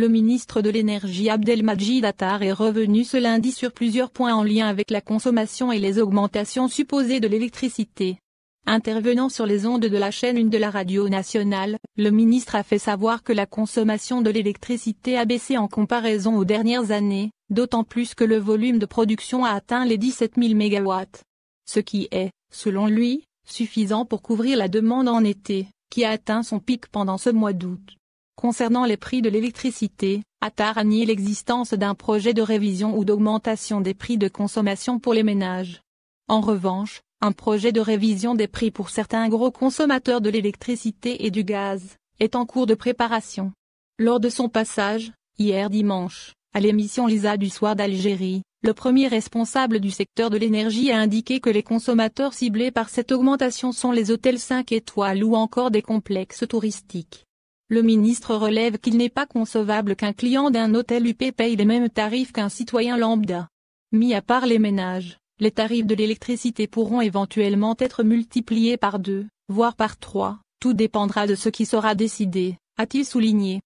Le ministre de l'Énergie Abdelmajid Attar est revenu ce lundi sur plusieurs points en lien avec la consommation et les augmentations supposées de l'électricité. Intervenant sur les ondes de la chaîne 1 de la radio nationale, le ministre a fait savoir que la consommation de l'électricité a baissé en comparaison aux dernières années, d'autant plus que le volume de production a atteint les 17 000 MW. Ce qui est, selon lui, suffisant pour couvrir la demande en été, qui a atteint son pic pendant ce mois d'août. Concernant les prix de l'électricité, Attar a nié l'existence d'un projet de révision ou d'augmentation des prix de consommation pour les ménages. En revanche, un projet de révision des prix pour certains gros consommateurs de l'électricité et du gaz est en cours de préparation. Lors de son passage, hier dimanche, à l'émission Lisa du soir d'Algérie, le premier responsable du secteur de l'énergie a indiqué que les consommateurs ciblés par cette augmentation sont les hôtels 5 étoiles ou encore des complexes touristiques. Le ministre relève qu'il n'est pas concevable qu'un client d'un hôtel UP paye les mêmes tarifs qu'un citoyen lambda. Mis à part les ménages, les tarifs de l'électricité pourront éventuellement être multipliés par deux, voire par trois, tout dépendra de ce qui sera décidé, a-t-il souligné.